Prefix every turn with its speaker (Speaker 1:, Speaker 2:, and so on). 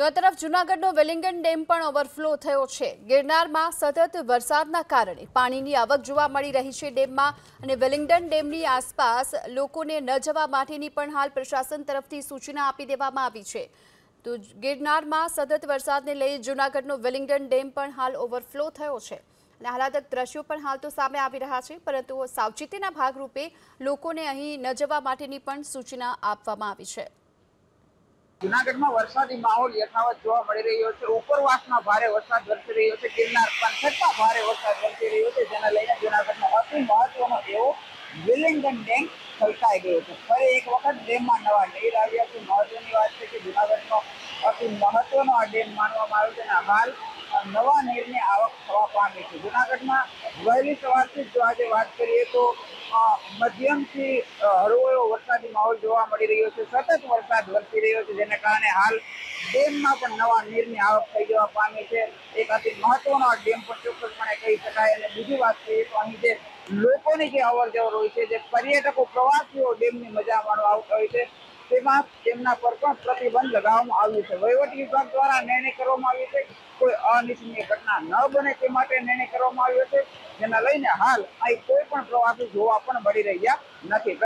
Speaker 1: તો આ તરફ જૂનાગઢનો વેલિંગન ડેમ પણ ઓવરફ્લો થયો છે. ગિરનારમાં સતત વરસાદના કારણે પાણીની આવક જોવા મળી રહી છે ડેમમાં અને વેલિંગડન ડેમની આસપાસ લોકોને ન જવા માટેની પણ હાલ પ્રશાસન તરફથી સૂચના આપી દેવામાં આવી છે. તો ગિરનારમાં સતત વરસાદને લઈ જૂનાગઢનો વેલિંગડન ડેમ પણ હાલ ઓવરફ્લો થયો છે. અને હાલાતક દ્રશ્યો પણ હાલ તો સામે આવી રહ્યા છે, પરંતુ સાવચેતીના ભાગરૂપે લોકોને અહીં ન જવા માટેની પણ સૂચના આપવામાં આવી છે.
Speaker 2: જુનાગઢમાં વરસાદી માહોલ યથાવત જોવા મળી રહ્યો છે. ઉપરવાસમાં ભારે વરસાદ વરસી રહ્યો છે. ગિરનાર પંથકમાં ભારે વરસાદ વરસી રહ્યો છે, જેના લઈને જુનાગઢનો અતિ મહત્વનો એવો વિલિંગન ડેમ છલકાઈ ગયો છે. ફરી એક વખત ડેમમાં નવા નીર આવ્યા છે. મહત્વની વાત છે કે જુનાગઢનો અતિ મહત્વનો આ ડેમ માનવામાં આવ્યો છે અને હાલ નવા નીરની આવક થવા પામી છે. જુનાગઢમાં વહેલી સવારથી જ આજે વાત કરીએ તો મધ્યમથી હળવો વરસાદી માહોલ જોવા મળી રહ્યો છે. સતત વરસાદ વરસી રહ્યો છે, જેને કારણે હાલ ડેમમાં પણ નવા નીરની આવક થઈ જવા પામી છે. એક અતિ મહત્વનો ડેમ પણ ચોક્કસપણે કહી શકાય. અને બીજી વાત કરીએ તો અહીં જે લોકોની જે અવર જવર હોય છે, જે પર્યટકો, પ્રવાસીઓ ડેમની મજા માણવા આવતા હોય છે, તેમાં તેમના પર પણ પ્રતિબંધ લગાવવામાં આવ્યું છે. વહીવટી વિભાગ દ્વારા નિર્ણય કરવામાં આવ્યો છે કોઈ અનિચ્છનીય ઘટના ન બને તે માટે નિર્ણય કરવામાં આવ્યો છે. જેના લઈને હાલ અહીં કોઈ પણ પ્રવાસી જોવા પણ મળી રહ્યા નથી.